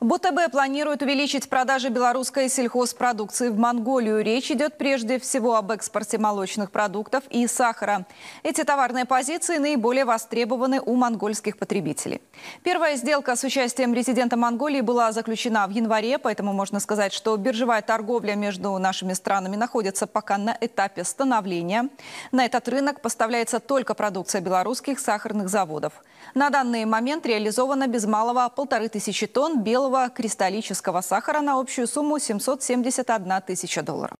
БТБ планирует увеличить продажи белорусской сельхозпродукции в Монголию. Речь идет прежде всего об экспорте молочных продуктов и сахара. Эти товарные позиции наиболее востребованы у монгольских потребителей. Первая сделка с участием резидента Монголии была заключена в январе, поэтому можно сказать, что биржевая торговля между нашими странами находится пока на этапе становления. На этот рынок поставляется только продукция белорусских сахарных заводов. На данный момент реализовано без малого полторы тысячи тонн белого кристаллического сахара на общую сумму 771 тысяча долларов.